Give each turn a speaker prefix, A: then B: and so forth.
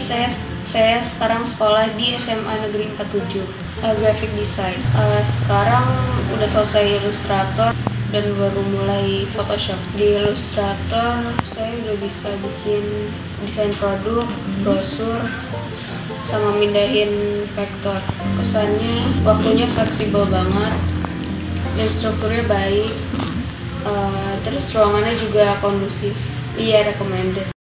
A: saya saya sekarang sekolah di SMA Negeri 47 uh, eh, graphic design. Uh, sekarang udah selesai ilustrator dan baru mulai Photoshop. Di ilustrator saya udah bisa bikin desain produk, brosur, sama mindahin vektor. Kesannya waktunya fleksibel banget dan strukturnya baik. Uh, terus ruangannya juga kondusif. Iya recommended.